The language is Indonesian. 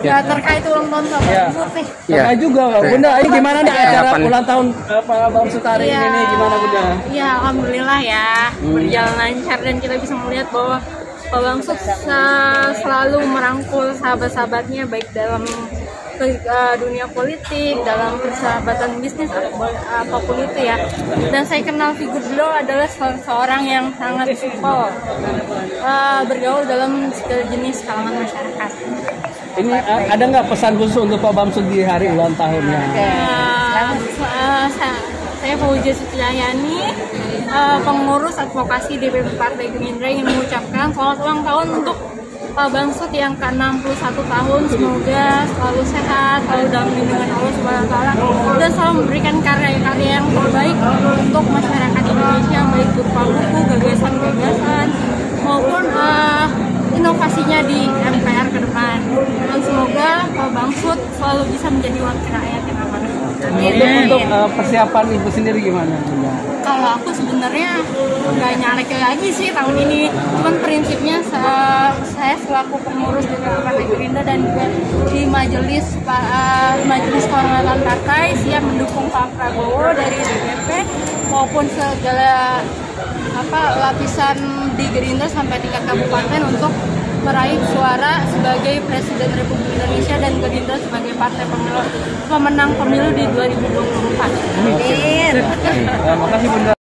Ya, terkait ulang tahun Pak Ya. Bamsud nih. Ya. juga, Bunda. Ini gimana nih acara Harapan. ulang tahun Pak Bamsud hari Iya. ini? Gimana Bunda? Ya, alhamdulillah ya berjalan lancar dan kita bisa melihat bahwa Pak Bamsud sa- selalu merangkul sahabat-sahabatnya baik dalam ke- eh, dunia politik, dalam persahabatan bisnis apa- apa pun itu ya. Dan saya kenal figur beliau adalah se- seorang yang sangat supel, eh, bergaul dalam segala jenis kalangan masyarakat. Ini eh, ada nggak pesan khusus untuk Pak Bamsud di hari ulang tahunnya? Eh, eh, sa- saya Fauzia Sutriyani, eh, pengurus advokasi DPP Partai Gerindra ingin mengucapkan selamat ulang tahun untuk Pak Bamsud yang ke-61 tahun. Semoga selalu sehat, selalu dalam lindungan Allah Subhanahu dan selalu memberikan karya-karya yang terbaik untuk masyarakat Indonesia baik berupa buku, gagasan-gagasan maupun eh, inovasinya di MPR ke depan. Dan semoga Pak Bamsud selalu bisa menjadi wakil rakyat yang amanah. Untuk untuk eh, persiapan ibu sendiri gimana? Kalau aku sebenarnya nggak nyalek lagi sih tahun ini. Cuman prinsipnya sa- saya selaku pengurus DPP Partai Gerindra dan juga di majelis pa- majelis kehormatan partai siap mendukung Pak Prabowo dari DPP maupun segala apa lapisan di Gerindra sampai tingkat kabupaten untuk meraih suara sebagai Presiden Republik Indonesia dan Gerindra sebagai partai pemilu, pemenang pemilu di 2024. Amin. Eh, makasih Bunda.